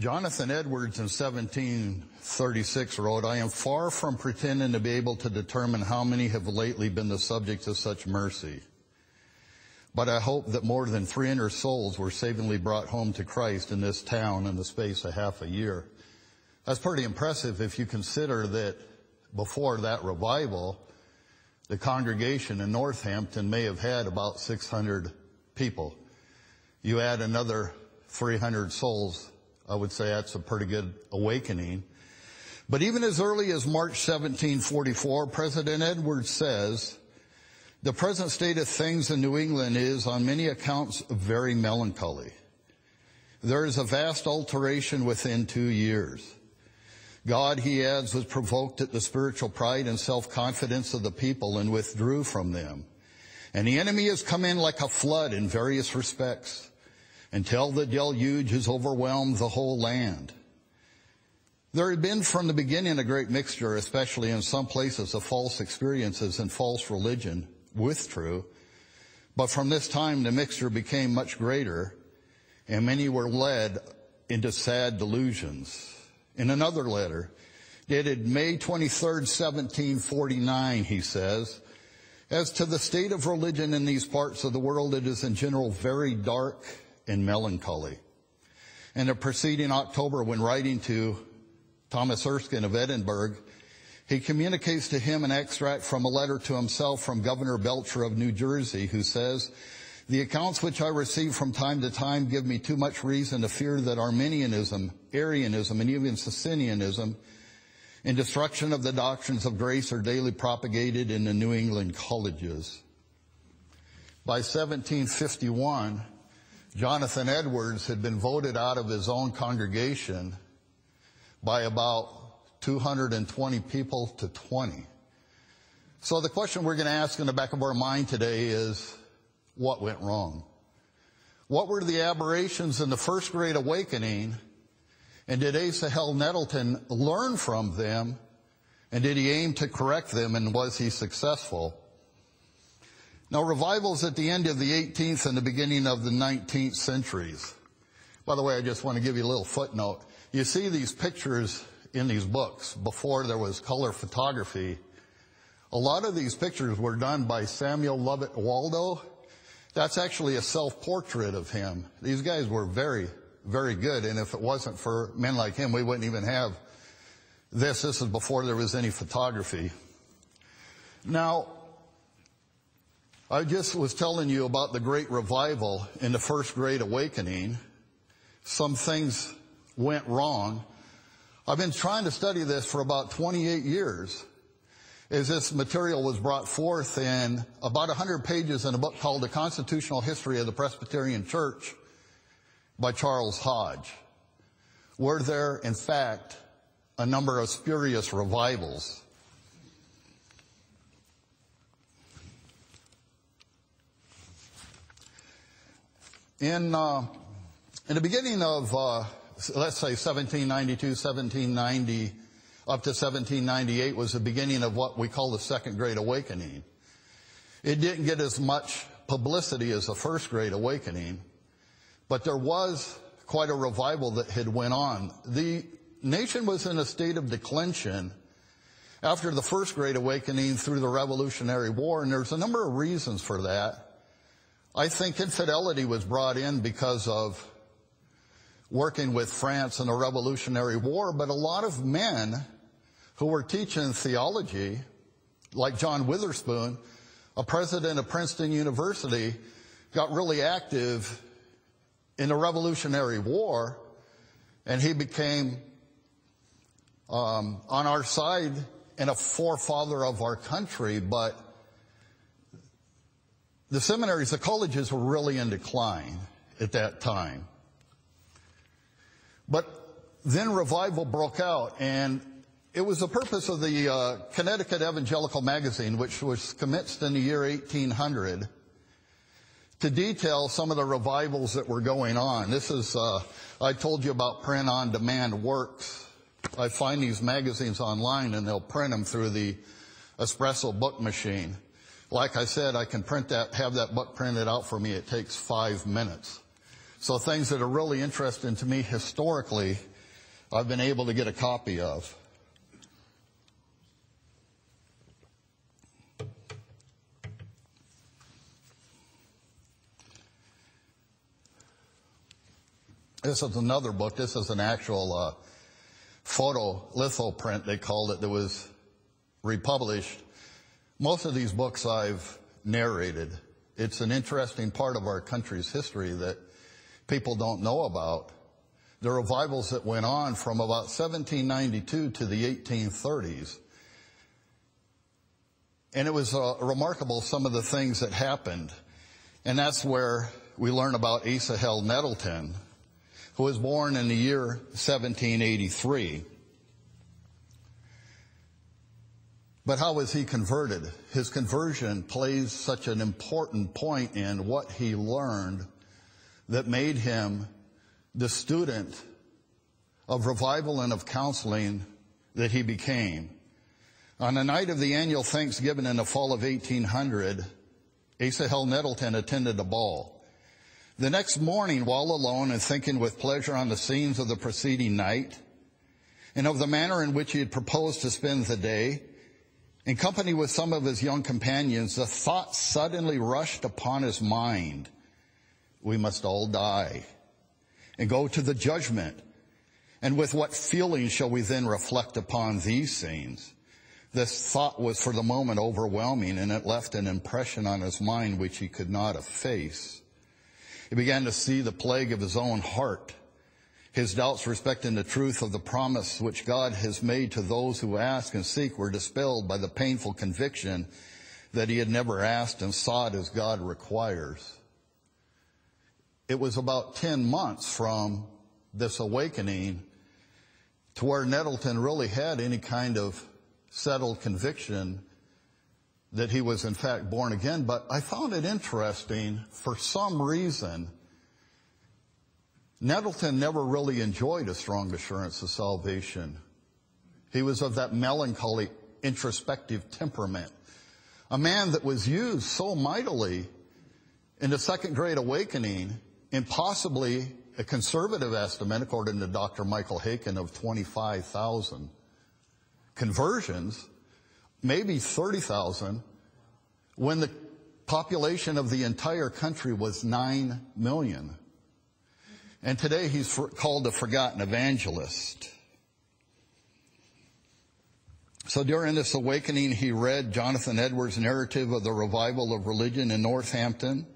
Jonathan Edwards in 1736 wrote, I am far from pretending to be able to determine how many have lately been the subjects of such mercy. But I hope that more than 300 souls were savingly brought home to Christ in this town in the space of half a year. That's pretty impressive if you consider that before that revival, the congregation in Northampton may have had about 600 people. You add another 300 souls, I would say that's a pretty good awakening. But even as early as March 1744, President Edwards says, the present state of things in New England is, on many accounts, very melancholy. There is a vast alteration within two years. God, he adds, was provoked at the spiritual pride and self-confidence of the people and withdrew from them. And the enemy has come in like a flood in various respects until the deluge has overwhelmed the whole land. There had been from the beginning a great mixture, especially in some places, of false experiences and false religion with true. But from this time, the mixture became much greater, and many were led into sad delusions. In another letter, dated May 23rd, 1749, he says, as to the state of religion in these parts of the world, it is in general very dark and melancholy. In the preceding October, when writing to Thomas Erskine of Edinburgh, he communicates to him an extract from a letter to himself from Governor Belcher of New Jersey, who says, the accounts which I receive from time to time give me too much reason to fear that Arminianism, Arianism, and even Socinianism and destruction of the doctrines of grace are daily propagated in the New England colleges. By 1751, Jonathan Edwards had been voted out of his own congregation by about 220 people to 20. So the question we're going to ask in the back of our mind today is, what went wrong? What were the aberrations in the first great awakening? And did Asahel Nettleton learn from them? And did he aim to correct them? And was he successful? Now, revivals at the end of the 18th and the beginning of the 19th centuries. By the way, I just want to give you a little footnote. You see these pictures in these books before there was color photography. A lot of these pictures were done by Samuel Lovett Waldo. That's actually a self-portrait of him. These guys were very, very good, and if it wasn't for men like him, we wouldn't even have this. This is before there was any photography. Now, I just was telling you about the great revival in the first great awakening. Some things went wrong. I've been trying to study this for about 28 years as this material was brought forth in about 100 pages in a book called The Constitutional History of the Presbyterian Church by Charles Hodge. Were there, in fact, a number of spurious revivals? In, uh, in the beginning of uh, let's say 1792, 1790, up to 1798 was the beginning of what we call the Second Great Awakening. It didn't get as much publicity as the First Great Awakening, but there was quite a revival that had went on. The nation was in a state of declension after the First Great Awakening through the Revolutionary War, and there's a number of reasons for that. I think infidelity was brought in because of working with France in the Revolutionary War, but a lot of men who were teaching theology, like John Witherspoon, a president of Princeton University, got really active in the Revolutionary War, and he became um, on our side and a forefather of our country, but the seminaries, the colleges were really in decline at that time. But then revival broke out, and it was the purpose of the uh, Connecticut Evangelical Magazine, which was commenced in the year 1800, to detail some of the revivals that were going on. This is, uh, I told you about print on demand works. I find these magazines online and they'll print them through the espresso book machine. Like I said, I can print that, have that book printed out for me. It takes five minutes. So things that are really interesting to me historically I've been able to get a copy of. This is another book. This is an actual uh, photo litho print, they called it, that was republished. Most of these books I've narrated. It's an interesting part of our country's history that people don't know about. The revivals that went on from about 1792 to the 1830s. And it was uh, remarkable some of the things that happened. And that's where we learn about Asahel Nettleton, who was born in the year 1783. But how was he converted? His conversion plays such an important point in what he learned that made him the student of revival and of counseling that he became. On the night of the annual Thanksgiving in the fall of 1800, Asa Asahel Nettleton attended a ball. The next morning, while alone and thinking with pleasure on the scenes of the preceding night and of the manner in which he had proposed to spend the day, in company with some of his young companions, the thought suddenly rushed upon his mind, we must all die and go to the judgment. And with what feelings shall we then reflect upon these scenes? This thought was for the moment overwhelming and it left an impression on his mind which he could not efface. He began to see the plague of his own heart. His doubts respecting the truth of the promise which God has made to those who ask and seek were dispelled by the painful conviction that he had never asked and sought as God requires. It was about 10 months from this awakening to where Nettleton really had any kind of settled conviction that he was in fact born again, but I found it interesting for some reason. Nettleton never really enjoyed a strong assurance of salvation. He was of that melancholy, introspective temperament. A man that was used so mightily in the second great awakening in possibly a conservative estimate, according to Dr. Michael Haykin, of 25,000 conversions maybe 30,000 when the population of the entire country was 9 million. And today he's called the forgotten evangelist. So during this awakening, he read Jonathan Edwards' narrative of the revival of religion in Northampton,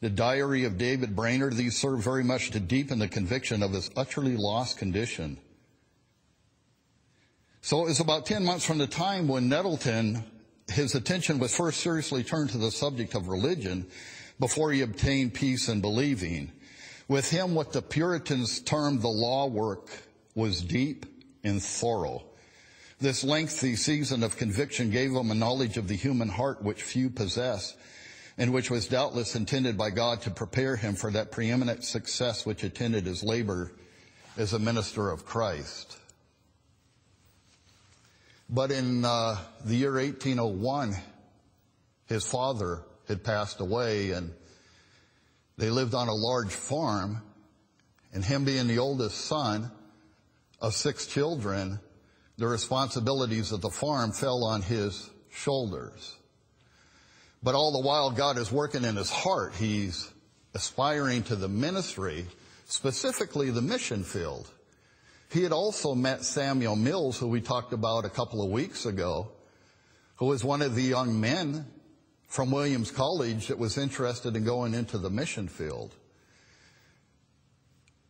the diary of David Brainerd. These served very much to deepen the conviction of his utterly lost condition. So it was about 10 months from the time when Nettleton, his attention was first seriously turned to the subject of religion before he obtained peace in believing. With him, what the Puritans termed the law work was deep and thorough. This lengthy season of conviction gave him a knowledge of the human heart which few possess, and which was doubtless intended by God to prepare him for that preeminent success which attended his labor as a minister of Christ. But in uh, the year 1801, his father had passed away and they lived on a large farm and him being the oldest son of six children, the responsibilities of the farm fell on his shoulders. But all the while God is working in his heart. He's aspiring to the ministry, specifically the mission field. He had also met Samuel Mills, who we talked about a couple of weeks ago, who was one of the young men from Williams College that was interested in going into the mission field.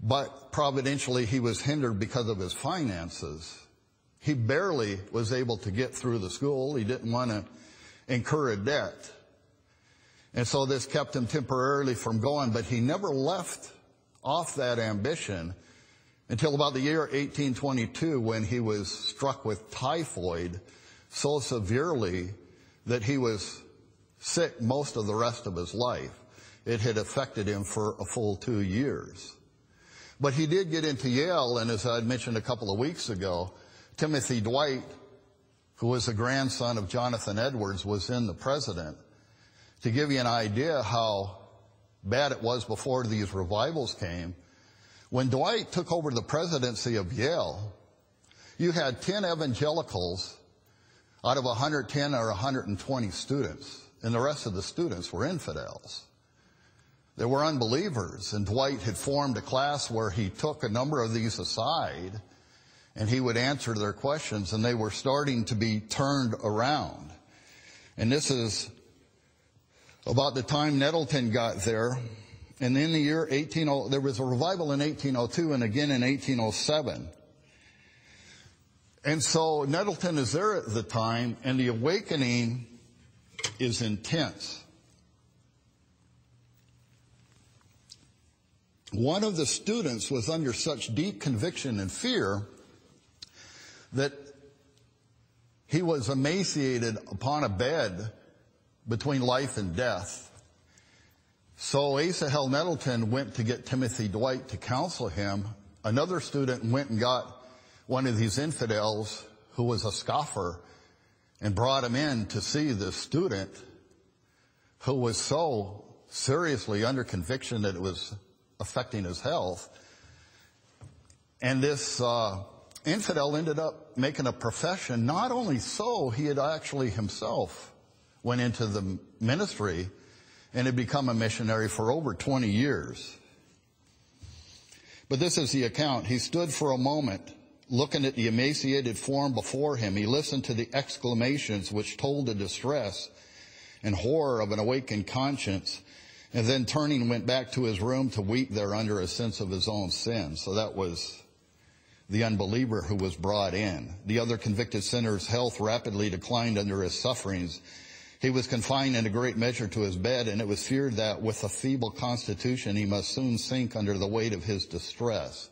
But providentially, he was hindered because of his finances. He barely was able to get through the school. He didn't want to incur a debt. And so this kept him temporarily from going, but he never left off that ambition until about the year 1822 when he was struck with typhoid so severely that he was sick most of the rest of his life. It had affected him for a full two years. But he did get into Yale, and as I mentioned a couple of weeks ago, Timothy Dwight, who was the grandson of Jonathan Edwards, was in the president. To give you an idea how bad it was before these revivals came, When Dwight took over the presidency of Yale, you had 10 evangelicals out of 110 or 120 students, and the rest of the students were infidels. They were unbelievers, and Dwight had formed a class where he took a number of these aside and he would answer their questions, and they were starting to be turned around. And this is about the time Nettleton got there. And in the year 18, there was a revival in 1802 and again in 1807. And so Nettleton is there at the time, and the awakening is intense. One of the students was under such deep conviction and fear that he was emaciated upon a bed between life and death. So Asahel Nettleton went to get Timothy Dwight to counsel him. Another student went and got one of these infidels who was a scoffer and brought him in to see this student who was so seriously under conviction that it was affecting his health. And this uh, infidel ended up making a profession. Not only so, he had actually himself went into the ministry and had become a missionary for over 20 years. But this is the account. He stood for a moment looking at the emaciated form before him. He listened to the exclamations which told the distress and horror of an awakened conscience and then turning went back to his room to weep there under a sense of his own sin. So that was the unbeliever who was brought in. The other convicted sinner's health rapidly declined under his sufferings. He was confined in a great measure to his bed, and it was feared that with a feeble constitution he must soon sink under the weight of his distress.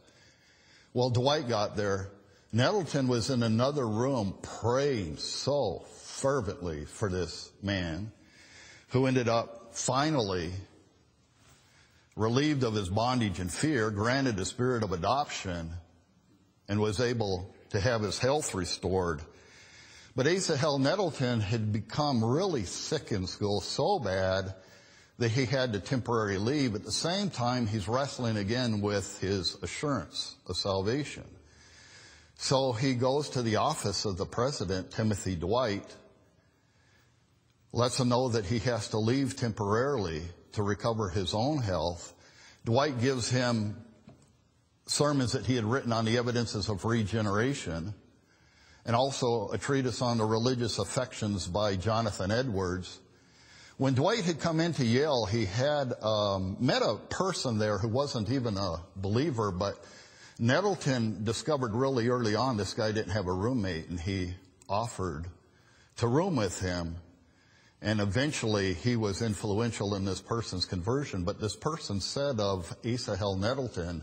Well, Dwight got there. Nettleton was in another room praying so fervently for this man who ended up finally relieved of his bondage and fear, granted a spirit of adoption, and was able to have his health restored. But Asahel Nettleton had become really sick in school so bad that he had to temporarily leave. At the same time, he's wrestling again with his assurance of salvation. So he goes to the office of the president, Timothy Dwight, lets him know that he has to leave temporarily to recover his own health. Dwight gives him sermons that he had written on the evidences of regeneration and also a treatise on the religious affections by Jonathan Edwards. When Dwight had come into Yale, he had um, met a person there who wasn't even a believer, but Nettleton discovered really early on this guy didn't have a roommate, and he offered to room with him. And eventually he was influential in this person's conversion. But this person said of Asahel Nettleton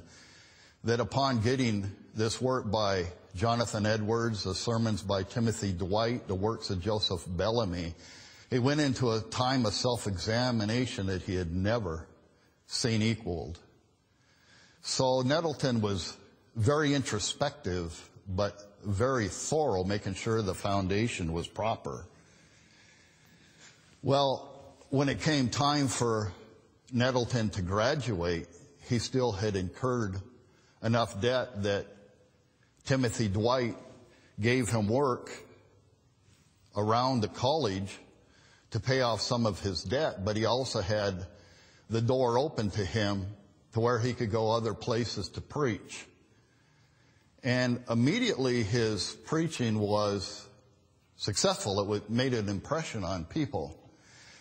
that upon getting this work by Jonathan Edwards, the sermons by Timothy Dwight, the works of Joseph Bellamy, he went into a time of self-examination that he had never seen equaled. So Nettleton was very introspective, but very thorough, making sure the foundation was proper. Well, when it came time for Nettleton to graduate, he still had incurred enough debt that Timothy Dwight gave him work around the college to pay off some of his debt, but he also had the door open to him to where he could go other places to preach. And immediately his preaching was successful. It made an impression on people.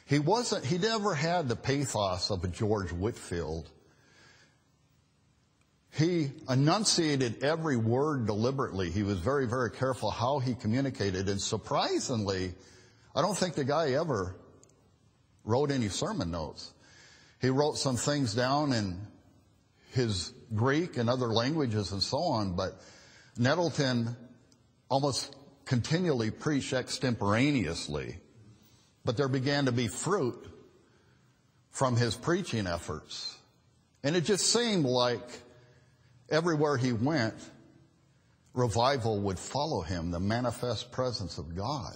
He wasn't, he never had the pathos of a George Whitefield. he enunciated every word deliberately. He was very, very careful how he communicated. And surprisingly, I don't think the guy ever wrote any sermon notes. He wrote some things down in his Greek and other languages and so on, but Nettleton almost continually preached extemporaneously. But there began to be fruit from his preaching efforts. And it just seemed like Everywhere he went, revival would follow him, the manifest presence of God.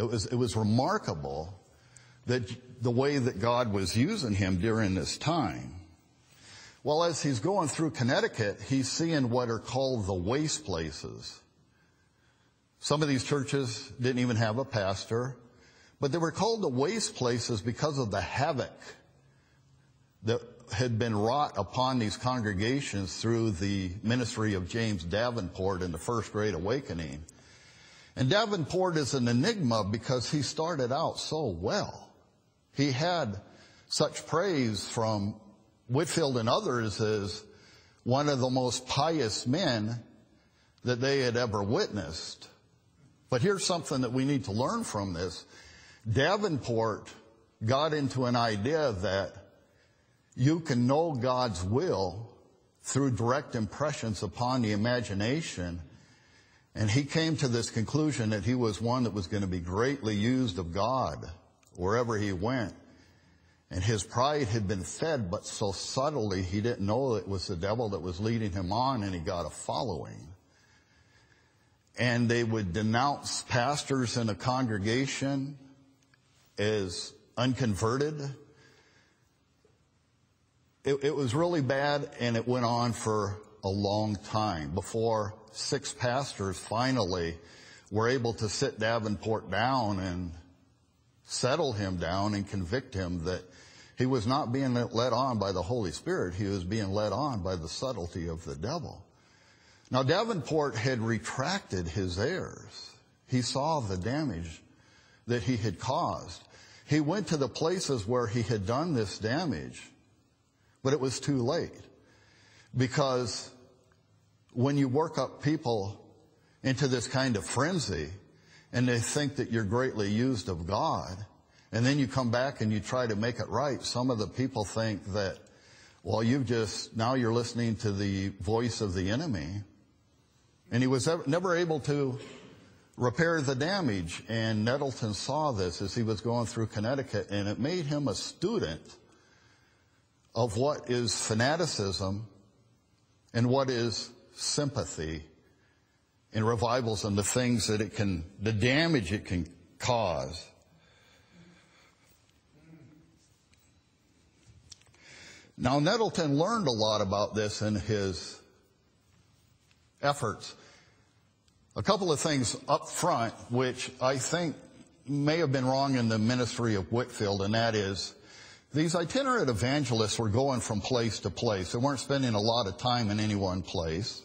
It was, it was remarkable that the way that God was using him during this time. Well, as he's going through Connecticut, he's seeing what are called the waste places. Some of these churches didn't even have a pastor, but they were called the waste places because of the havoc that had been wrought upon these congregations through the ministry of James Davenport in the First Great Awakening. And Davenport is an enigma because he started out so well. He had such praise from Whitefield and others as one of the most pious men that they had ever witnessed. But here's something that we need to learn from this. Davenport got into an idea that you can know God's will through direct impressions upon the imagination. And he came to this conclusion that he was one that was going to be greatly used of God wherever he went. And his pride had been fed, but so subtly he didn't know it was the devil that was leading him on and he got a following and they would denounce pastors in a congregation as unconverted. It, it, was really bad, and it went on for a long time before six pastors finally were able to sit Davenport down and settle him down and convict him that he was not being led on by the Holy Spirit, he was being led on by the subtlety of the devil. Now, Davenport had retracted his errors. He saw the damage that he had caused. He went to the places where he had done this damage, but it was too late. Because when you work up people into this kind of frenzy and they think that you're greatly used of God, and then you come back and you try to make it right, some of the people think that, well, you've just, now you're listening to the voice of the enemy and he was never able to repair the damage. And Nettleton saw this as he was going through Connecticut, and it made him a student of what is fanaticism and what is sympathy in revivals and the things that it can, the damage it can cause. Now, Nettleton learned a lot about this in his efforts. A couple of things up front, which I think may have been wrong in the ministry of Whitefield, and that is these itinerant evangelists were going from place to place. They weren't spending a lot of time in any one place.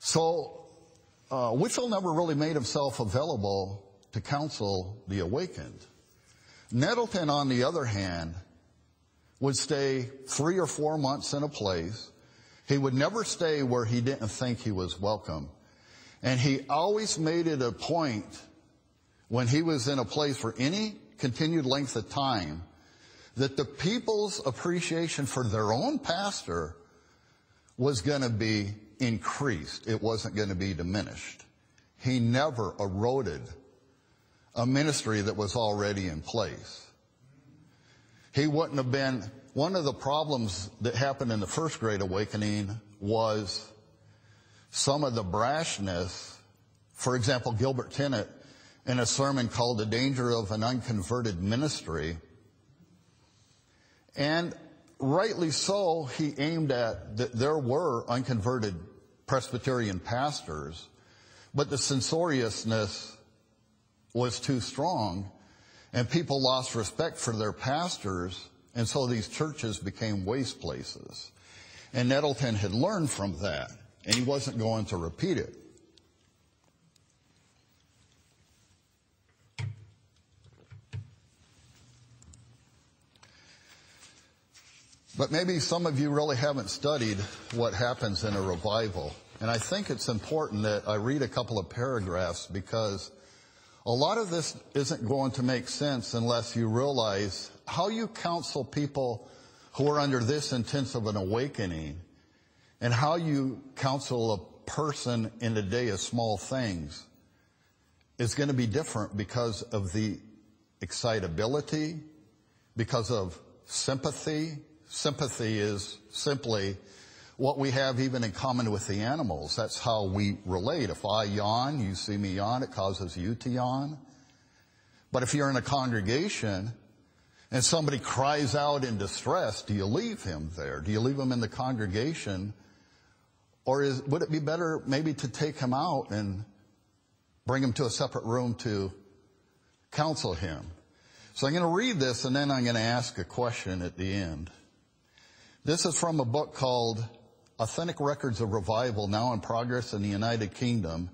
So, uh, Whitefield never really made himself available to counsel the awakened. Nettleton, on the other hand, would stay three or four months in a place he would never stay where he didn't think he was welcome. And he always made it a point when he was in a place for any continued length of time that the people's appreciation for their own pastor was going to be increased. It wasn't going to be diminished. He never eroded a ministry that was already in place. He wouldn't have been one of the problems that happened in the first Great Awakening was some of the brashness. For example, Gilbert Tennent, in a sermon called The Danger of an Unconverted Ministry, and rightly so, he aimed at that there were unconverted Presbyterian pastors, but the censoriousness was too strong, and people lost respect for their pastors and so these churches became waste places. And Nettleton had learned from that, and he wasn't going to repeat it. But maybe some of you really haven't studied what happens in a revival. And I think it's important that I read a couple of paragraphs because a lot of this isn't going to make sense unless you realize how you counsel people who are under this intense of an awakening and how you counsel a person in a day of small things is going to be different because of the excitability, because of sympathy. Sympathy is simply what we have even in common with the animals. That's how we relate. If I yawn, you see me yawn, it causes you to yawn. But if you're in a congregation and somebody cries out in distress, do you leave him there? Do you leave him in the congregation? Or is, would it be better maybe to take him out and bring him to a separate room to counsel him? So I'm going to read this and then I'm going to ask a question at the end. This is from a book called Authentic Records of Revival, now in progress in the United Kingdom,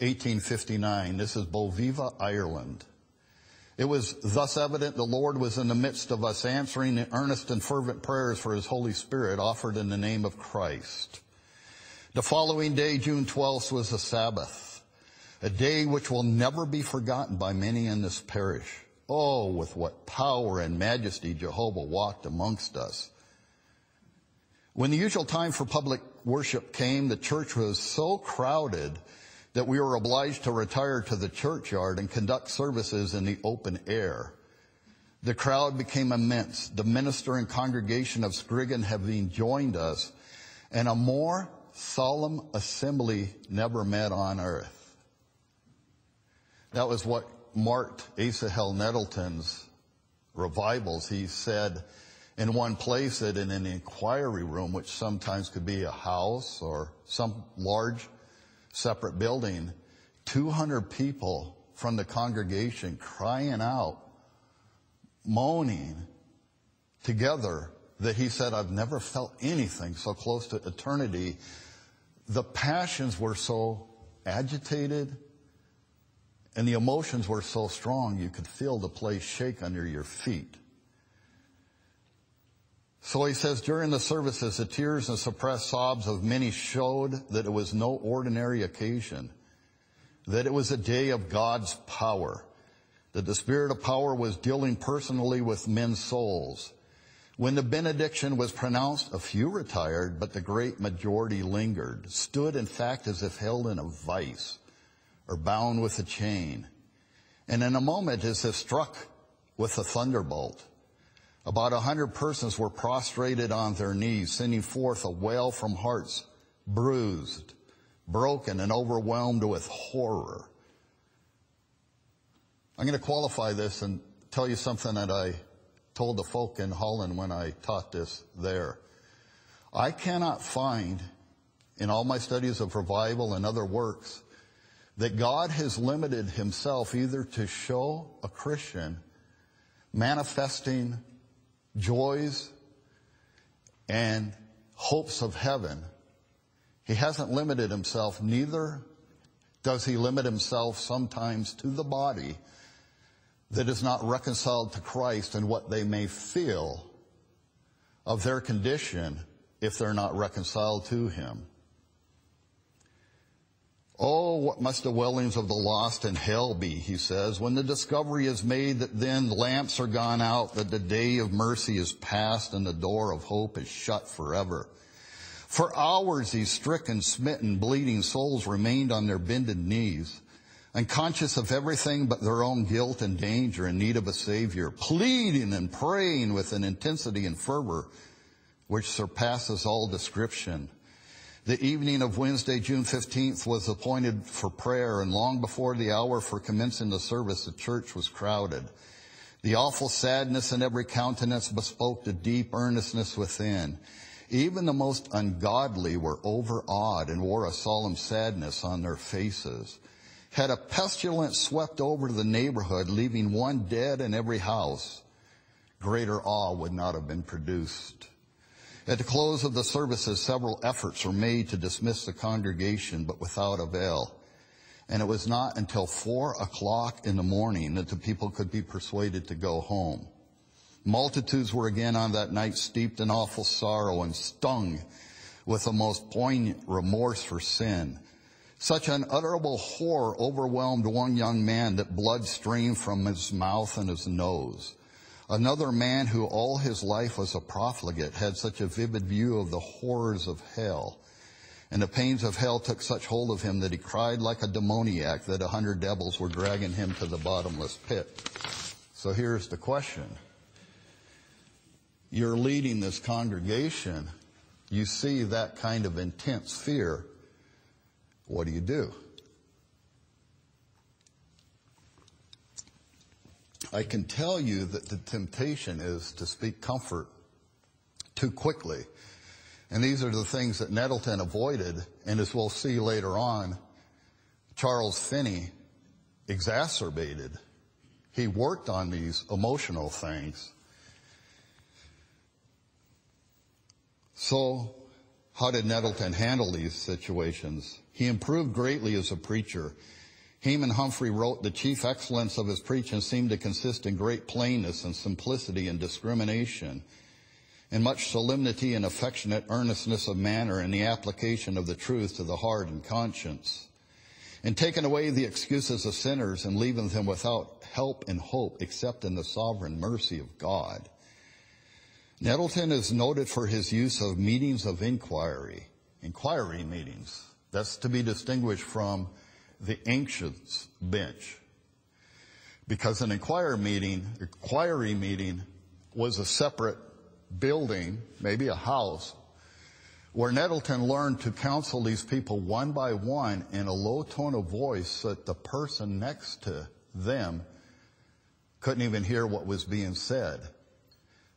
1859. This is Bovevagh, Ireland. It was thus evident the Lord was in the midst of us answering the earnest and fervent prayers for His Holy Spirit offered in the name of Christ. The following day, June 12th, was a Sabbath, a day which will never be forgotten by many in this parish. Oh, with what power and majesty Jehovah walked amongst us. When the usual time for public worship came, the church was so crowded that we were obliged to retire to the churchyard and conduct services in the open air. The crowd became immense. The minister and congregation of Scriggan having joined us, and a more solemn assembly never met on earth. That was what marked Asahel Nettleton's revivals. He said, in one place that in an inquiry room, which sometimes could be a house or some large separate building, 200 people from the congregation crying out, moaning together that he said, I've never felt anything so close to eternity. The passions were so agitated and the emotions were so strong you could feel the place shake under your feet. So he says, during the services, the tears and suppressed sobs of many showed that it was no ordinary occasion, that it was a day of God's power, that the Spirit of power was dealing personally with men's souls. When the benediction was pronounced, a few retired, but the great majority lingered, stood in fact as if held in a vice or bound with a chain, and in a moment as if struck with a thunderbolt. About a hundred persons were prostrated on their knees, sending forth a wail from hearts bruised, broken, and overwhelmed with horror. I'm going to qualify this and tell you something that I told the folk in Holland when I taught this there. I cannot find in all my studies of revival and other works that God has limited himself either to show a Christian manifesting joys and hopes of heaven, he hasn't limited himself, neither does he limit himself sometimes to the body that is not reconciled to Christ and what they may feel of their condition if they're not reconciled to him. Oh, what must the wellings of the lost in hell be, he says, when the discovery is made that then lamps are gone out, that the day of mercy is past and the door of hope is shut forever. For hours these stricken, smitten, bleeding souls remained on their bended knees, unconscious of everything but their own guilt and danger in need of a savior, pleading and praying with an intensity and fervor which surpasses all description. The evening of Wednesday, June 15th was appointed for prayer, and long before the hour for commencing the service, the church was crowded. The awful sadness in every countenance bespoke the deep earnestness within. Even the most ungodly were overawed and wore a solemn sadness on their faces. Had a pestilence swept over the neighborhood, leaving one dead in every house, greater awe would not have been produced. At the close of the services, several efforts were made to dismiss the congregation, but without avail. And it was not until four o'clock in the morning that the people could be persuaded to go home. Multitudes were again on that night steeped in awful sorrow and stung with the most poignant remorse for sin. Such unutterable horror overwhelmed one young man that blood streamed from his mouth and his nose. Another man who all his life was a profligate had such a vivid view of the horrors of hell. And the pains of hell took such hold of him that he cried like a demoniac that a hundred devils were dragging him to the bottomless pit. So here's the question. You're leading this congregation. You see that kind of intense fear. What do you do? I can tell you that the temptation is to speak comfort too quickly. And these are the things that Nettleton avoided, and as we'll see later on, Charles Finney exacerbated. He worked on these emotional things. So, how did Nettleton handle these situations? He improved greatly as a preacher. Heman Humphrey wrote, The chief excellence of his preaching seemed to consist in great plainness and simplicity and discrimination, in much solemnity and affectionate earnestness of manner in the application of the truth to the heart and conscience, in taking away the excuses of sinners and leaving them without help and hope except in the sovereign mercy of God. Nettleton is noted for his use of meetings of inquiry, inquiry meetings. That's to be distinguished from the anxious bench. Because an inquiry meeting, inquiry meeting was a separate building, maybe a house, where Nettleton learned to counsel these people one by one in a low tone of voice so that the person next to them couldn't even hear what was being said.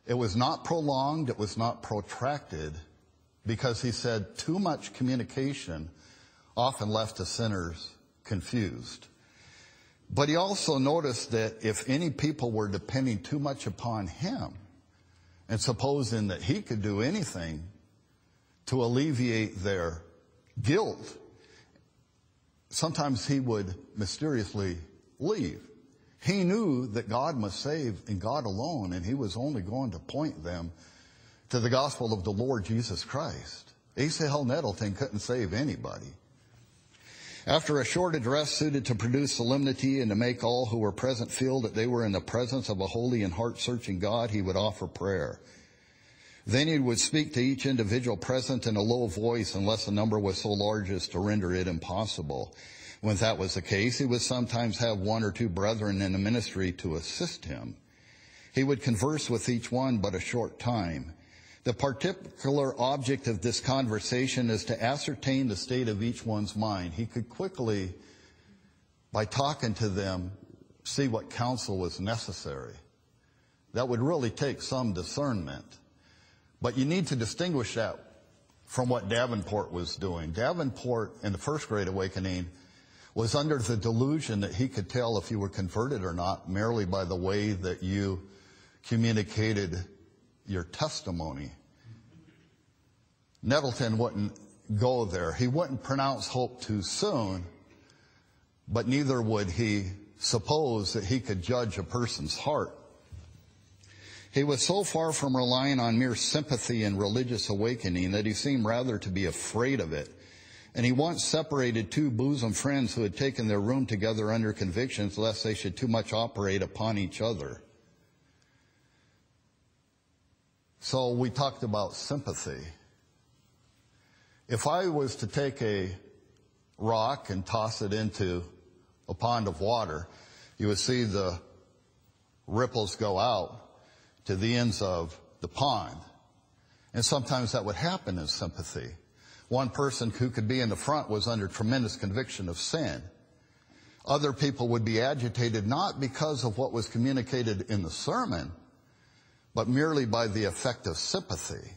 It was not prolonged, it was not protracted, because he said too much communication often left the sinners confused. But he also noticed that if any people were depending too much upon him and supposing that he could do anything to alleviate their guilt, sometimes he would mysteriously leave. He knew that God must save and God alone, and he was only going to point them to the gospel of the Lord Jesus Christ. Asahel Nettleton couldn't save anybody. After a short address suited to produce solemnity and to make all who were present feel that they were in the presence of a holy and heart-searching God, he would offer prayer. Then he would speak to each individual present in a low voice unless the number was so large as to render it impossible. When that was the case, he would sometimes have one or two brethren in the ministry to assist him. He would converse with each one but a short time. The particular object of this conversation is to ascertain the state of each one's mind. He could quickly, by talking to them, see what counsel was necessary. That would really take some discernment. But you need to distinguish that from what Davenport was doing. Davenport, in the First Great Awakening, was under the delusion that he could tell if you were converted or not merely by the way that you communicated your testimony. Nettleton wouldn't go there. He wouldn't pronounce hope too soon, but neither would he suppose that he could judge a person's heart. He was so far from relying on mere sympathy and religious awakening that he seemed rather to be afraid of it and he once separated two bosom friends who had taken their room together under convictions lest they should too much operate upon each other. So we talked about sympathy. If I was to take a rock and toss it into a pond of water, you would see the ripples go out to the ends of the pond. And sometimes that would happen in sympathy. One person who could be in the front was under tremendous conviction of sin. Other people would be agitated not because of what was communicated in the sermon, but merely by the effect of sympathy.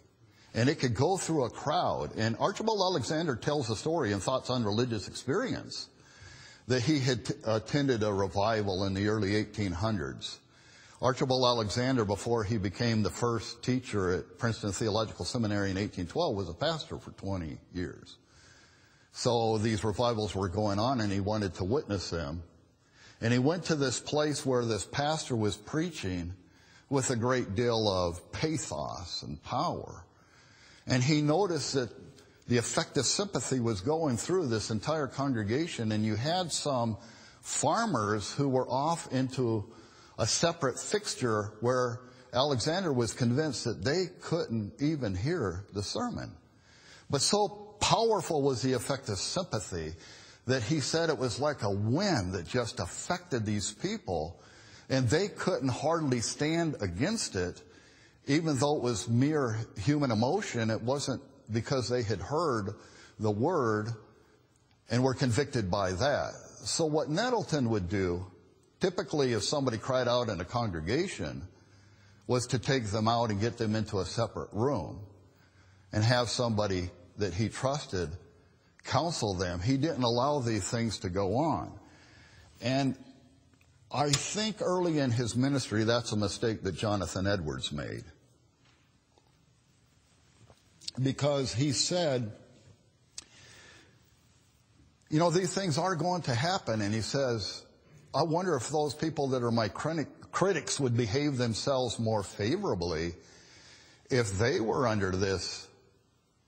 And it could go through a crowd. And Archibald Alexander tells a story in Thoughts on Religious Experience that he had attended a revival in the early 1800s. Archibald Alexander, before he became the first teacher at Princeton Theological Seminary in 1812, was a pastor for 20 years. So these revivals were going on and he wanted to witness them. And he went to this place where this pastor was preaching with a great deal of pathos and power. And he noticed that the effect of sympathy was going through this entire congregation and you had some farmers who were off into a separate fixture where Alexander was convinced that they couldn't even hear the sermon. But so powerful was the effect of sympathy that he said it was like a wind that just affected these people and they couldn't hardly stand against it even though it was mere human emotion. It wasn't because they had heard the word and were convicted by that. So what Nettleton would do typically if somebody cried out in a congregation, was to take them out and get them into a separate room and have somebody that he trusted counsel them. He didn't allow these things to go on. And I think early in his ministry, that's a mistake that Jonathan Edwards made. Because he said, you know, these things are going to happen. And he says, I wonder if those people that are my critics would behave themselves more favorably if they were under this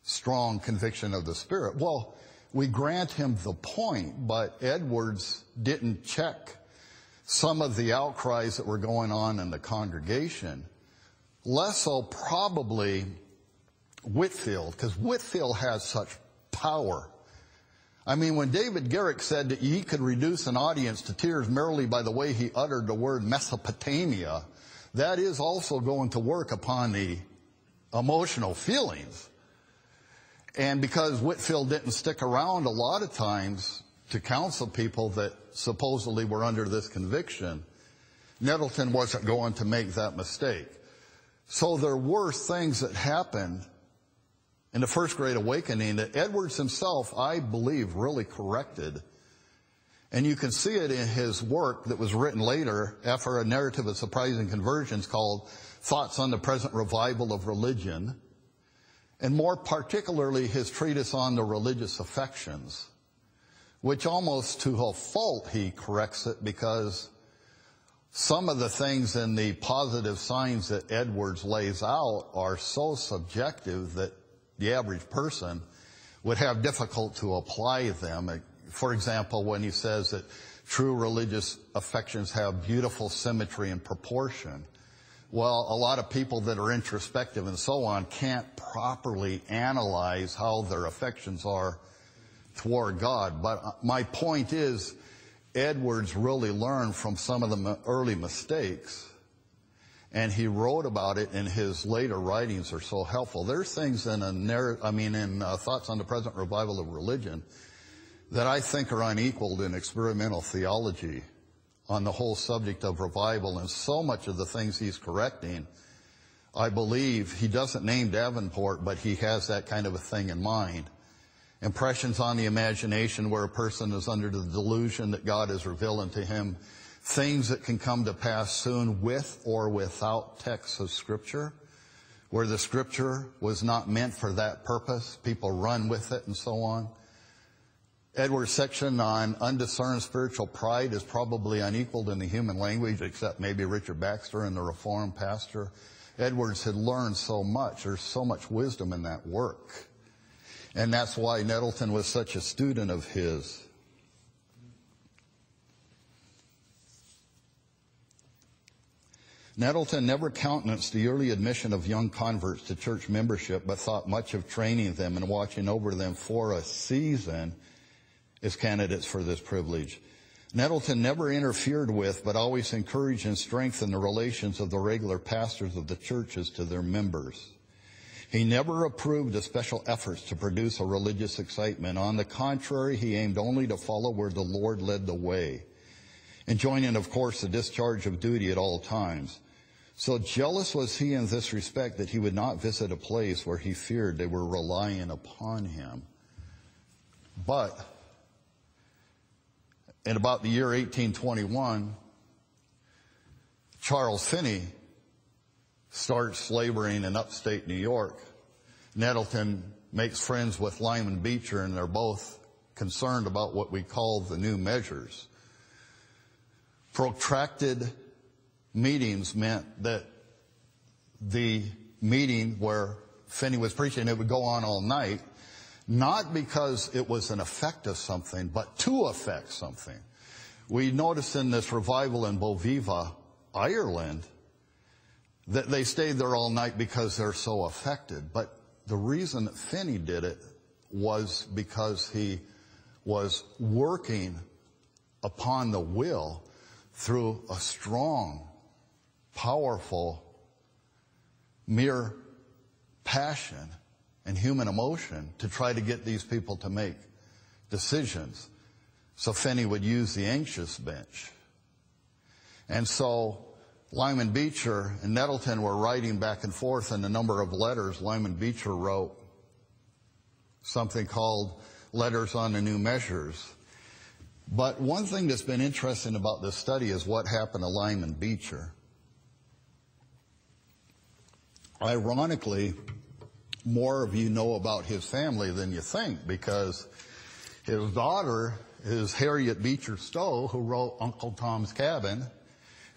strong conviction of the Spirit. Well, we grant him the point, but Edwards didn't check some of the outcries that were going on in the congregation. Less so probably Whitefield, because Whitefield has such power. I mean, when David Garrick said that he could reduce an audience to tears merely by the way he uttered the word Mesopotamia, that is also going to work upon the emotional feelings. And because Whitefield didn't stick around a lot of times to counsel people that supposedly were under this conviction, Nettleton wasn't going to make that mistake. So there were things that happened in the first great awakening that Edwards himself, I believe, really corrected. And you can see it in his work that was written later after a narrative of surprising conversions called Thoughts on the Present Revival of Religion and more particularly his treatise on the religious affections, which almost to a fault he corrects it because some of the things in the positive signs that Edwards lays out are so subjective that the average person would have difficult to apply them. For example, when he says that true religious affections have beautiful symmetry and proportion. Well, a lot of people that are introspective and so on can't properly analyze how their affections are toward God. But uh, my point is, Edwards really learned from some of the early mistakes, and he wrote about it in his later writings are so helpful. There's things in a narrative, I mean, in uh, Thoughts on the Present Revival of Religion that I think are unequaled in experimental theology on the whole subject of revival and so much of the things he's correcting. I believe he doesn't name Davenport, but he has that kind of a thing in mind. Impressions on the imagination where a person is under the delusion that God is revealing to him things that can come to pass soon with or without texts of scripture, where the scripture was not meant for that purpose. People run with it and so on. Edwards' section on undiscerned spiritual pride is probably unequaled in the human language, except maybe Richard Baxter and the Reformed pastor. Edwards had learned so much. There's so much wisdom in that work. And that's why Nettleton was such a student of his. Nettleton never countenanced the early admission of young converts to church membership, but thought much of training them and watching over them for a season as candidates for this privilege. Nettleton never interfered with, but always encouraged and strengthened the relations of the regular pastors of the churches to their members. He never approved of special efforts to produce a religious excitement. On the contrary, he aimed only to follow where the Lord led the way, enjoining, of course, the discharge of duty at all times. So jealous was he in this respect that he would not visit a place where he feared they were relying upon him. But in about the year 1821, Charles Finney starts laboring in upstate New York. Nettleton makes friends with Lyman Beecher, and they're both concerned about what we call the new measures. Protracted meetings meant that the meeting where Finney was preaching, it would go on all night, not because it was an effect of something, but to affect something. We notice in this revival in Bovevagh, Ireland, they stayed there all night because they're so affected. But the reason Finney did it was because he was working upon the will through a strong, powerful, mere passion and human emotion to try to get these people to make decisions. So Finney would use the anxious bench. And so Lyman Beecher and Nettleton were writing back and forth in a number of letters. Lyman Beecher wrote something called Letters on the New Measures. But one thing that's been interesting about this study is what happened to Lyman Beecher. Ironically, more of you know about his family than you think because his daughter is Harriet Beecher Stowe, who wrote Uncle Tom's Cabin.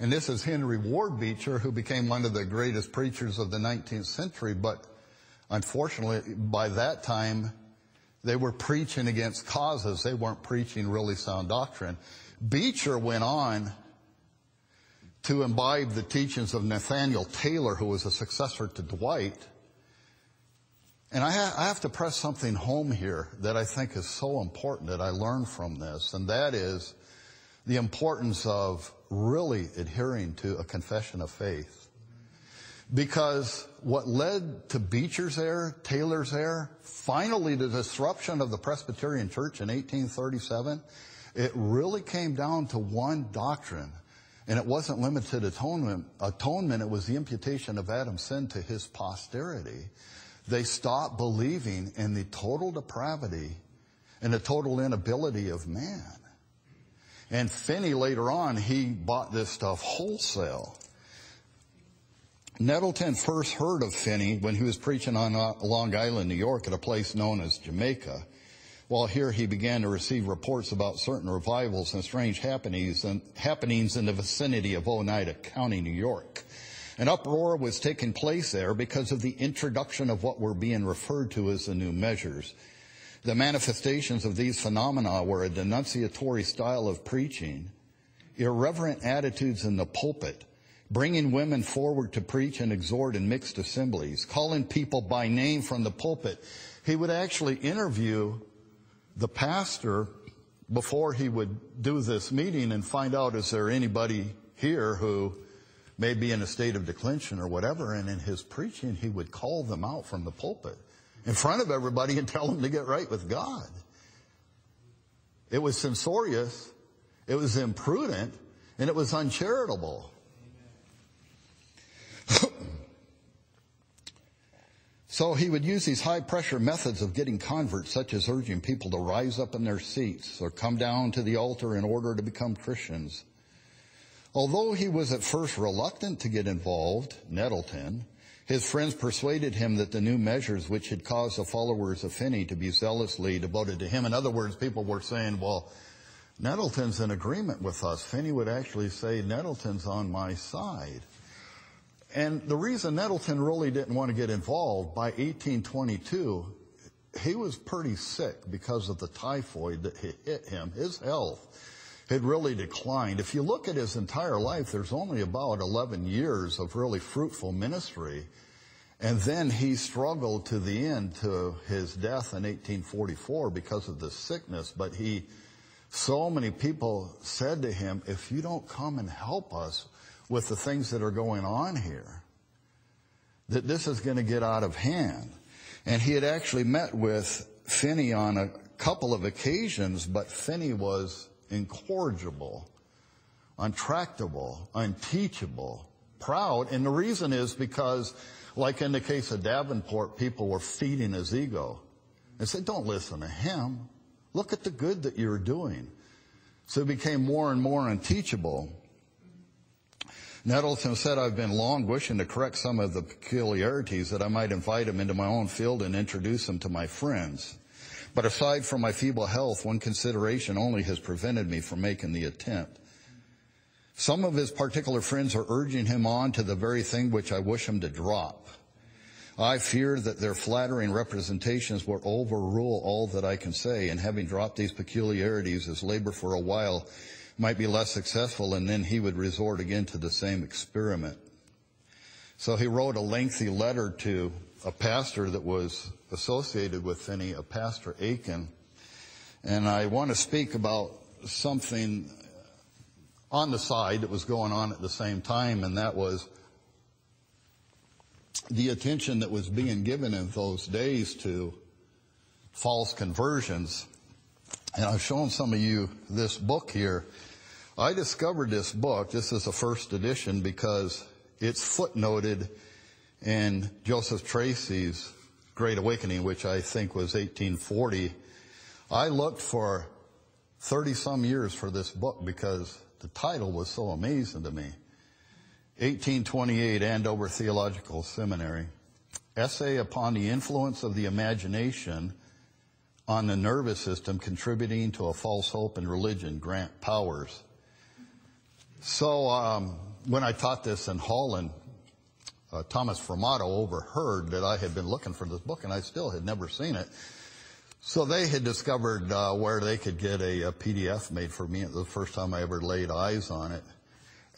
And this is Henry Ward Beecher, who became one of the greatest preachers of the 19th century. But unfortunately, by that time, they were preaching against causes. They weren't preaching really sound doctrine. Beecher went on to imbibe the teachings of Nathaniel Taylor, who was a successor to Dwight. And I, ha- I have to press something home here that I think is so important that I learned from this, and that is the importance of really adhering to a confession of faith. Because what led to Beecher's error, Taylor's error, finally the disruption of the Presbyterian Church in 1837, it really came down to one doctrine. And it wasn't limited atonement, atonement, it was the imputation of Adam's sin to his posterity. They stopped believing in the total depravity and the total inability of man. And Finney later on, he bought this stuff wholesale. Nettleton first heard of Finney when he was preaching on uh, Long Island, New York at a place known as Jamaica. While here he began to receive reports about certain revivals and strange happenings, and happenings in the vicinity of Oneida County, New York. An uproar was taking place there because of the introduction of what were being referred to as the new measures. The manifestations of these phenomena were a denunciatory style of preaching, irreverent attitudes in the pulpit, bringing women forward to preach and exhort in mixed assemblies, calling people by name from the pulpit. He would actually interview the pastor before he would do this meeting and find out is there anybody here who may be in a state of declension or whatever. And in his preaching, he would call them out from the pulpit in front of everybody and tell them to get right with God. It was censorious, it was imprudent, and it was uncharitable. so he would use these high pressure methods of getting converts, such as urging people to rise up in their seats or come down to the altar in order to become Christians. Although he was at first reluctant to get involved, Nettleton, his friends persuaded him that the new measures which had caused the followers of Finney to be zealously devoted to him. In other words, people were saying, well, Nettleton's in agreement with us. Finney would actually say, Nettleton's on my side. And the reason Nettleton really didn't want to get involved, by 1822, he was pretty sick because of the typhoid that hit him. His health had really declined. If you look at his entire life, there's only about 11 years of really fruitful ministry. And then he struggled to the end to his death in 1844 because of the sickness. But he, so many people said to him, if you don't come and help us with the things that are going on here, that this is going to get out of hand. And he had actually met with Finney on a couple of occasions, but Finney was incorrigible, untractable, unteachable, proud. And the reason is because, like in the case of Davenport, people were feeding his ego. They said, don't listen to him. Look at the good that you're doing. So he became more and more unteachable. Nettleton said, I've been long wishing to correct some of the peculiarities that I might invite him into my own field and introduce him to my friends. But aside from my feeble health, one consideration only has prevented me from making the attempt. Some of his particular friends are urging him on to the very thing which I wish him to drop. I fear that their flattering representations will overrule all that I can say, and having dropped these peculiarities his labor for a while might be less successful, and then he would resort again to the same experiment. So he wrote a lengthy letter to a pastor that was associated with Finney, a uh, pastor Aikin. And I want to speak about something on the side that was going on at the same time, and that was the attention that was being given in those days to false conversions. And I've shown some of you this book here. I discovered this book, this is a first edition, because it's footnoted in Joseph Tracy's Great Awakening, which I think was 1840. I looked for 30 some years for this book because the title was so amazing to me. 1828 Andover Theological Seminary. Essay upon the influence of the imagination on the nervous system contributing to a false hope in religion, Grant Powers. So um, when I taught this in Holland, uh, Thomas Formato overheard that I had been looking for this book and I still had never seen it. So they had discovered uh, where they could get a, a PDF made for me. It was the first time I ever laid eyes on it.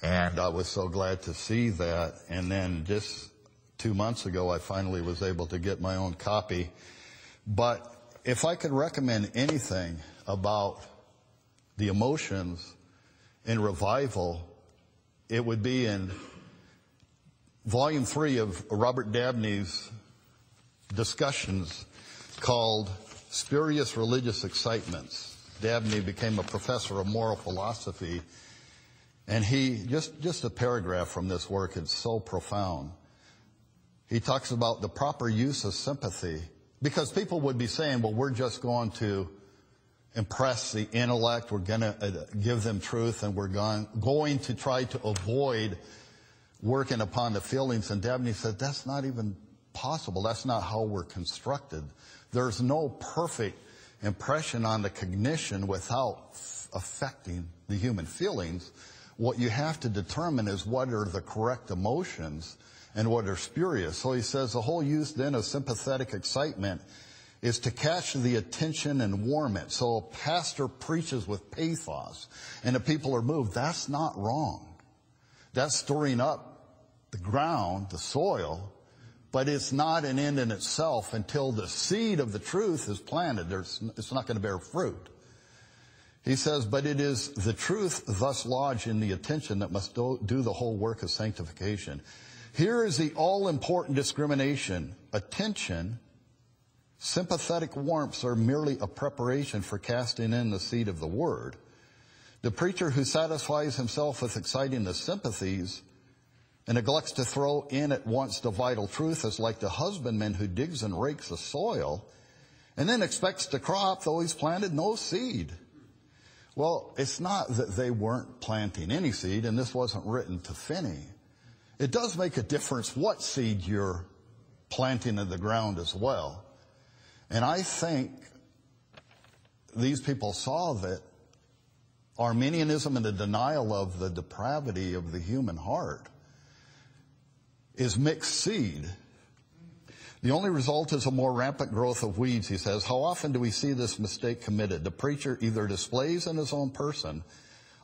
And I was so glad to see that. And then just two months ago, I finally was able to get my own copy. But if I could recommend anything about the emotions in revival, it would be in volume three of Robert Dabney's discussions called Spurious Religious Excitements. Dabney became a professor of moral philosophy and he, just, just a paragraph from this work, it's so profound. He talks about the proper use of sympathy because people would be saying, well, we're just going to impress the intellect. We're going to uh, give them truth and we're going, going to try to avoid working upon the feelings. And Dabney said, that's not even possible. That's not how we're constructed. There's no perfect impression on the cognition without affecting the human feelings. What you have to determine is what are the correct emotions and what are spurious. So he says the whole use then of sympathetic excitement is to catch the attention and warm it. So a pastor preaches with pathos and the people are moved. That's not wrong. That's stirring up the ground, the soil, but it's not an end in itself until the seed of the truth is planted. There's, it's not going to bear fruit. He says, but it is the truth thus lodged in the attention that must do, do the whole work of sanctification. Here is the all important discrimination. Attention, sympathetic warmths are merely a preparation for casting in the seed of the word. The preacher who satisfies himself with exciting the sympathies and neglects to throw in at once the vital truth is like the husbandman who digs and rakes the soil and then expects to crop though he's planted no seed. Well, it's not that they weren't planting any seed, and this wasn't written to Finney. It does make a difference what seed you're planting in the ground as well. And I think these people saw that Arminianism and the denial of the depravity of the human heart is mixed seed. The only result is a more rampant growth of weeds, he says. How often do we see this mistake committed? The preacher either displays in his own person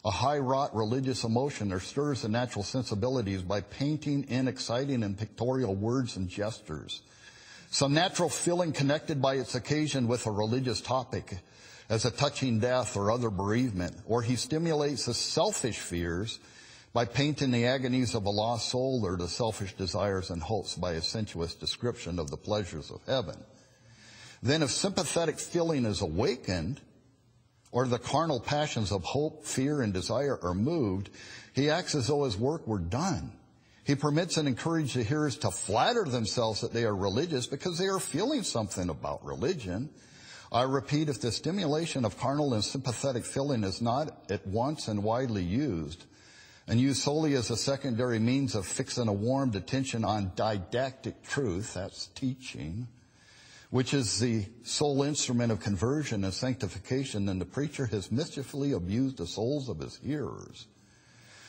a high wrought religious emotion or stirs the natural sensibilities by painting in exciting and pictorial words and gestures. Some natural feeling connected by its occasion with a religious topic as a touching death or other bereavement, or he stimulates the selfish fears by painting the agonies of a lost soul or the selfish desires and hopes by a sensuous description of the pleasures of heaven. Then if sympathetic feeling is awakened, or the carnal passions of hope, fear, and desire are moved, he acts as though his work were done. He permits and encourages the hearers to flatter themselves that they are religious because they are feeling something about religion. I repeat, if the stimulation of carnal and sympathetic feeling is not at once and widely used, and used solely as a secondary means of fixing a warmed attention on didactic truth, that's teaching, which is the sole instrument of conversion and sanctification, then the preacher has mischiefully abused the souls of his hearers.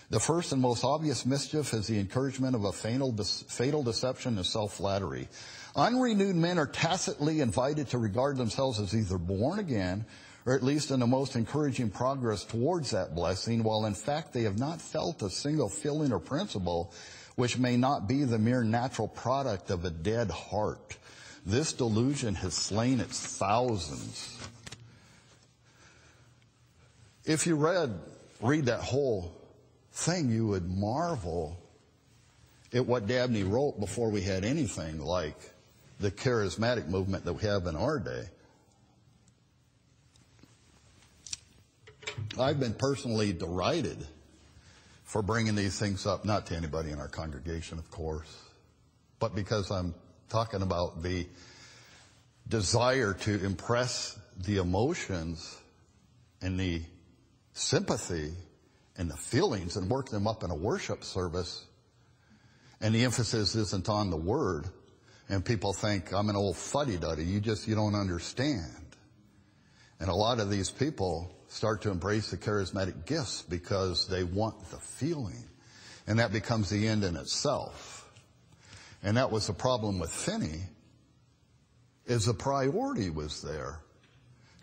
The first and most obvious mischief is the encouragement of a fatal, fatal deception and self-flattery. Unrenewed men are tacitly invited to regard themselves as either born again or at least in the most encouraging progress towards that blessing, while in fact they have not felt a single feeling or principle which may not be the mere natural product of a dead heart. This delusion has slain its thousands. If you read, read that whole thing, you would marvel at what Dabney wrote before we had anything like the charismatic movement that we have in our day. I've been personally derided for bringing these things up, not to anybody in our congregation, of course, but because I'm talking about the desire to impress the emotions and the sympathy and the feelings and work them up in a worship service. And the emphasis isn't on the word. And people think I'm an old fuddy duddy. You just, you don't understand. And a lot of these people start to embrace the charismatic gifts because they want the feeling. And that becomes the end in itself. And that was the problem with Finney, is the priority was there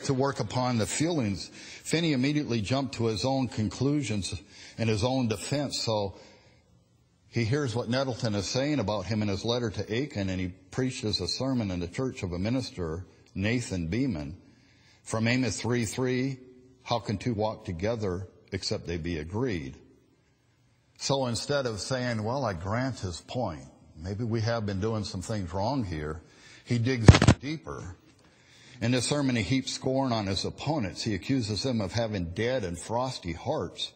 to work upon the feelings. Finney immediately jumped to his own conclusions and his own defense. So he hears what Nettleton is saying about him in his letter to Aikin, and he preaches a sermon in the church of a minister, Nathan Beman, from Amos 3 3, how can two walk together except they be agreed? So instead of saying, well, I grant his point, maybe we have been doing some things wrong here, he digs deeper in this sermon, he heaps scorn on his opponents. He accuses them of having dead and frosty hearts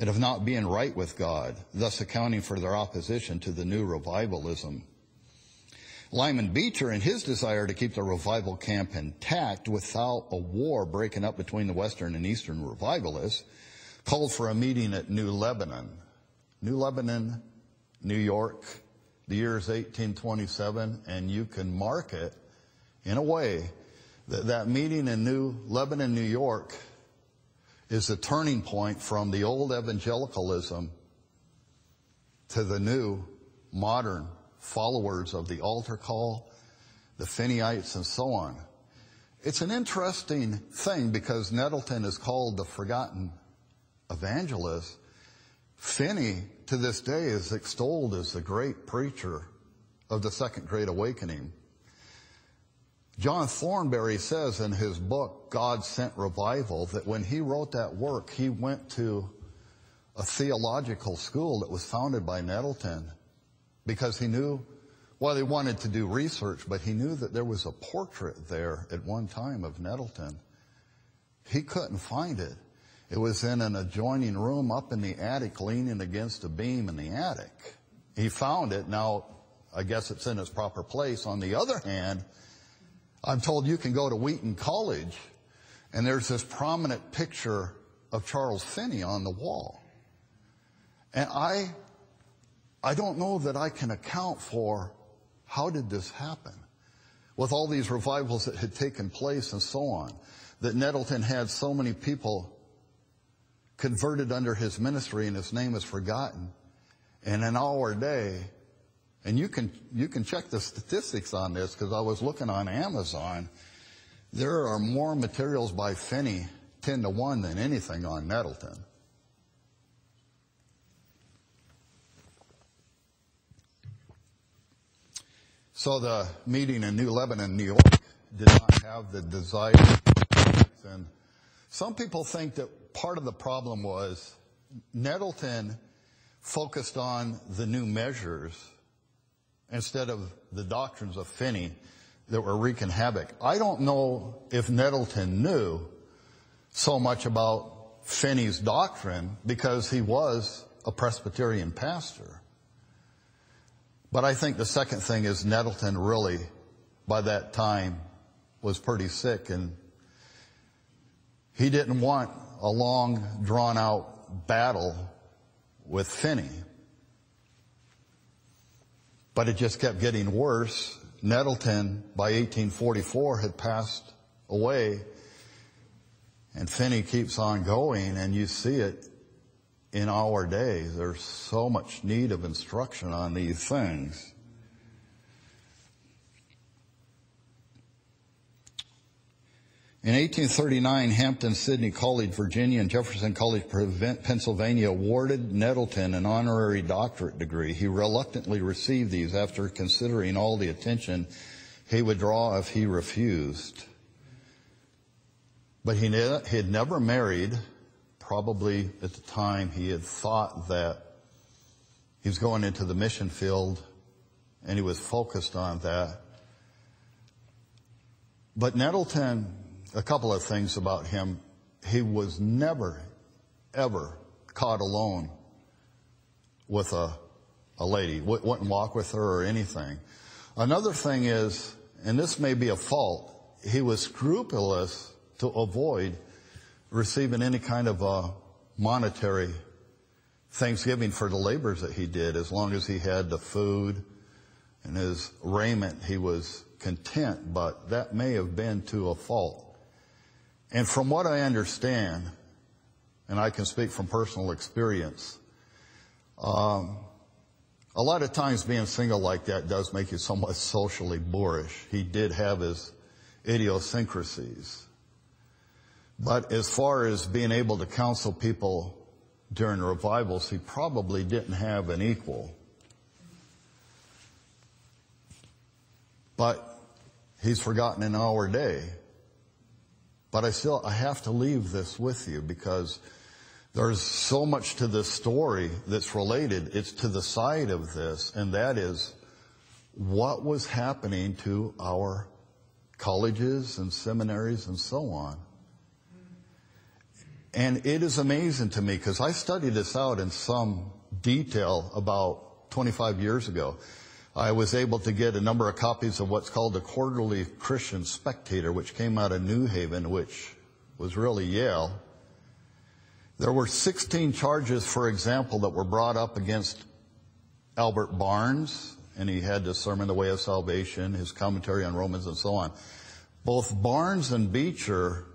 and of not being right with God, thus accounting for their opposition to the new revivalism. Lyman Beecher, in his desire to keep the revival camp intact without a war breaking up between the Western and Eastern revivalists, called for a meeting at New Lebanon. New Lebanon, New York, the year is 1827, and you can mark it in a way that, that meeting in New Lebanon, New York is the turning point from the old evangelicalism to the new modern followers of the altar call, the Finneyite, and so on. It's an interesting thing because Nettleton is called the forgotten evangelist. Finney, to this day, is extolled as the great preacher of the Second Great Awakening. John Thornbury says in his book, God Sent Revival, that when he wrote that work, he went to a theological school that was founded by Nettleton because he knew, well, he wanted to do research, but he knew that there was a portrait there at one time of Nettleton. He couldn't find it. It was in an adjoining room up in the attic, leaning against a beam in the attic. He found it. Now, I guess it's in its proper place. On the other hand, I'm told you can go to Wheaton College and there's this prominent picture of Charles Finney on the wall. And I, I don't know that I can account for how did this happen with all these revivals that had taken place and so on, that Nettleton had so many people converted under his ministry and his name is forgotten. And in our day, and you can, you can check the statistics on this because I was looking on Amazon. There are more materials by Finney 10 to 1 than anything on Nettleton. So the meeting in New Lebanon, New York did not have the desired effects. and some people think that part of the problem was Nettleton focused on the new measures instead of the doctrines of Finney that were wreaking havoc. I don't know if Nettleton knew so much about Finney's doctrine because he was a Presbyterian pastor. But I think the second thing is Nettleton really, by that time, was pretty sick and he didn't want a long, drawn out battle with Finney. But it just kept getting worse. Nettleton, by 1844, had passed away. And Finney keeps on going, and you see it in our day. There's so much need of instruction on these things. In 1839, Hampden, Sydney College, Virginia, and Jefferson College, Pennsylvania awarded Nettleton an honorary doctorate degree. He reluctantly received these after considering all the attention he would draw if he refused. But he, ne- he had never married. Probably at the time he had thought that he was going into the mission field and he was focused on that. But Nettleton a couple of things about him. he was never, ever caught alone with a, a lady, wouldn't walk with her or anything. Another thing is, and this may be a fault, he was scrupulous to avoid receiving any kind of a monetary thanksgiving for the labors that he did. As long as he had the food and his raiment, he was content, but that may have been to a fault. And from what I understand, and I can speak from personal experience, um, a lot of times being single like that does make you somewhat socially boorish. He did have his idiosyncrasies. But as far as being able to counsel people during revivals, he probably didn't have an equal. But he's forgotten in our day. But I still, I have to leave this with you because there's so much to this story that's related. It's to the side of this, and that is what was happening to our colleges and seminaries and so on. And it is amazing to me because I studied this out in some detail about 25 years ago. I was able to get a number of copies of what's called the Quarterly Christian Spectator, which came out of New Haven, which was really Yale. There were 16 charges, for example, that were brought up against Albert Barnes, and he had the Sermon, The Way of Salvation, his commentary on Romans, and so on. Both Barnes and Beecher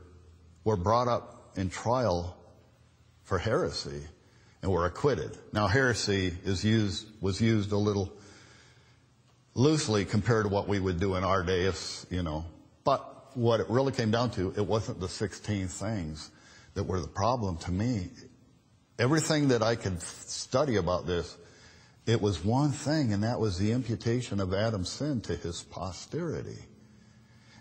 were brought up in trial for heresy and were acquitted. Now, heresy is used, was used a little loosely compared to what we would do in our day, if, you know. But what it really came down to, it wasn't the 16 things that were the problem to me. Everything that I could study about this, it was one thing, and that was the imputation of Adam's sin to his posterity.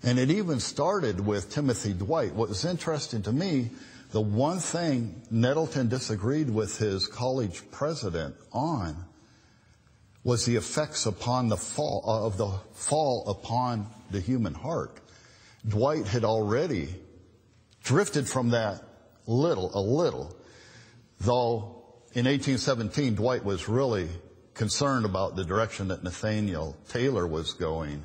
And it even started with Timothy Dwight. What was interesting to me, the one thing Nettleton disagreed with his college president on was the effects upon the fall uh, of the fall upon the human heart. Dwight had already drifted from that little, a little, though in 1817, Dwight was really concerned about the direction that Nathaniel Taylor was going.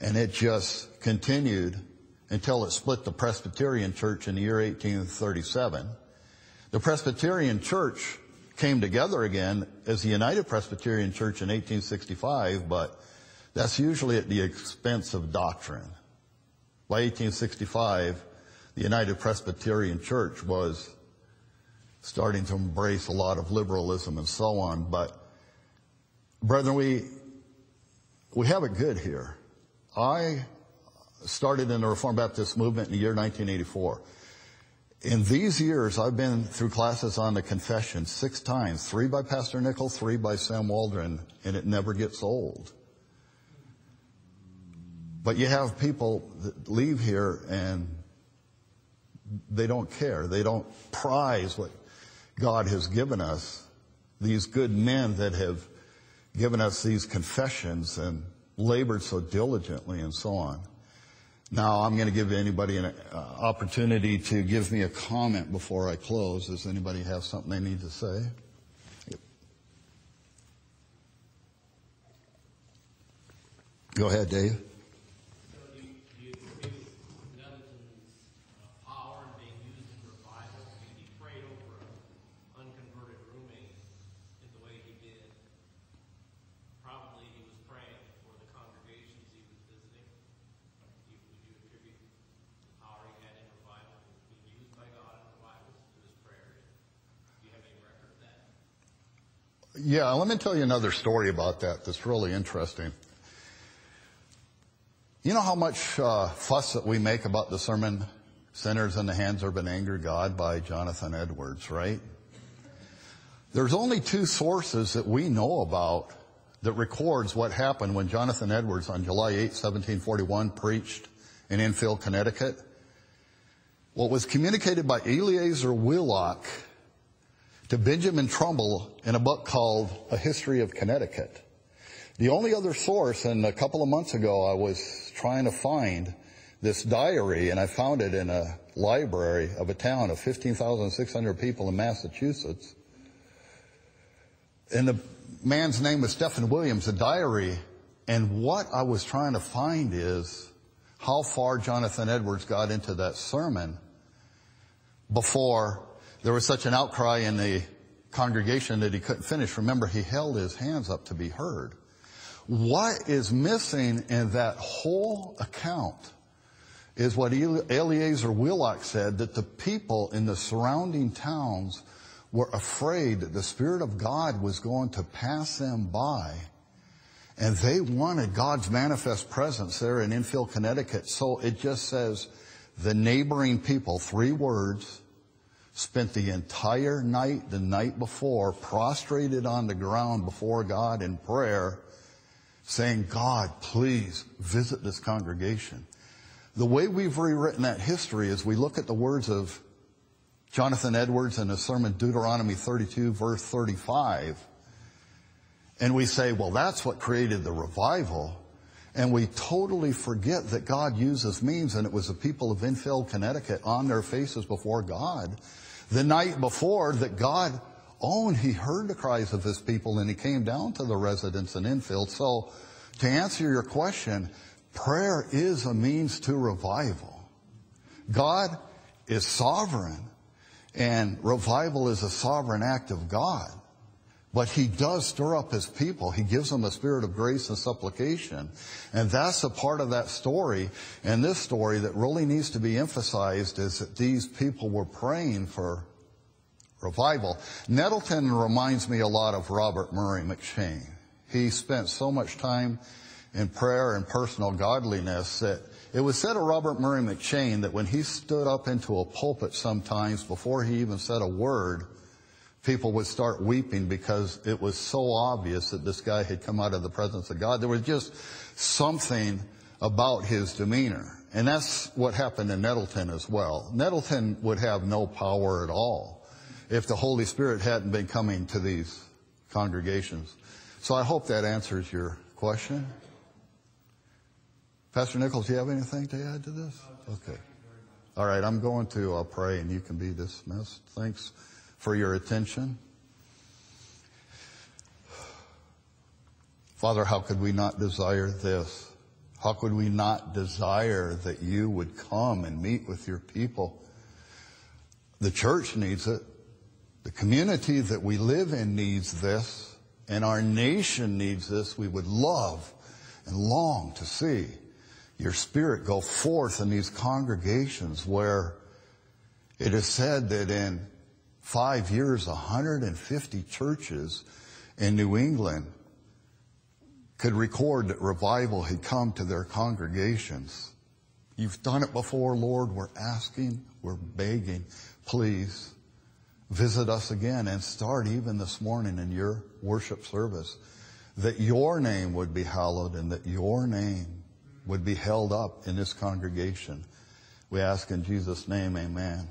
And it just continued until it split the Presbyterian Church in the year 1837. The Presbyterian Church came together again as the United Presbyterian Church in 1865, but that's usually at the expense of doctrine. By 1865, the United Presbyterian Church was starting to embrace a lot of liberalism and so on. But, brethren, we, we have it good here. I started in the Reformed Baptist movement in the year 1984. In these years, I've been through classes on the confession six times, three by Pastor Nichol, three by Sam Waldron, and it never gets old. But you have people that leave here and they don't care. They don't prize what God has given us. These good men that have given us these confessions and labored so diligently and so on. Now, I'm going to give anybody an uh, opportunity to give me a comment before I close. Does anybody have something they need to say? Yep. Go ahead, Dave. Yeah, let me tell you another story about that that's really interesting. You know how much uh, fuss that we make about the sermon Sinners in the Hands of an Angry God by Jonathan Edwards, right? There's only two sources that we know about that records what happened when Jonathan Edwards on July 8, 1741 preached in Enfield, Connecticut. What was communicated by Eleazar Wheelock to Benjamin Trumbull in a book called A History of Connecticut. The only other source, and a couple of months ago I was trying to find this diary, and I found it in a library of a town of 15,600 people in Massachusetts. And the man's name was Stephen Williams, a diary. And what I was trying to find is how far Jonathan Edwards got into that sermon before there was such an outcry in the congregation that he couldn't finish. Remember, he held his hands up to be heard. What is missing in that whole account is what Eleazar Wheelock said that the people in the surrounding towns were afraid that the Spirit of God was going to pass them by. And they wanted God's manifest presence there in Enfield, Connecticut. So it just says the neighboring people, three words, spent the entire night, the night before, prostrated on the ground before God in prayer, saying, God, please visit this congregation. The way we've rewritten that history is we look at the words of Jonathan Edwards in his sermon Deuteronomy 32 verse 35 and we say, well, that's what created the revival. And we totally forget that God uses means and it was the people of Enfield, Connecticut on their faces before God the night before that God, oh, and he heard the cries of his people and he came down to the residence in Enfield. So to answer your question, prayer is a means to revival. God is sovereign and revival is a sovereign act of God. But he does stir up his people. He gives them a spirit of grace and supplication. And that's a part of that story. And this story that really needs to be emphasized is that these people were praying for revival. Nettleton reminds me a lot of Robert Murray M'Cheyne. He spent so much time in prayer and personal godliness that it was said of Robert Murray M'Cheyne that when he stood up into a pulpit sometimes before he even said a word, people would start weeping because it was so obvious that this guy had come out of the presence of God. There was just something about his demeanor. And that's what happened in Nettleton as well. Nettleton would have no power at all if the Holy Spirit hadn't been coming to these congregations. So I hope that answers your question. Pastor Nichols, do you have anything to add to this? Okay. All right, I'm going to uh, pray and you can be dismissed. Thanks for your attention. Father, how could we not desire this? How could we not desire that you would come and meet with your people? The church needs it. The community that we live in needs this. And our nation needs this. We would love and long to see your spirit go forth in these congregations where it is said that in five years, 150 churches in New England could record that revival had come to their congregations. You've done it before, Lord. We're asking, we're begging, please visit us again and start even this morning in your worship service that your name would be hallowed and that your name would be held up in this congregation. We ask in Jesus' name, amen.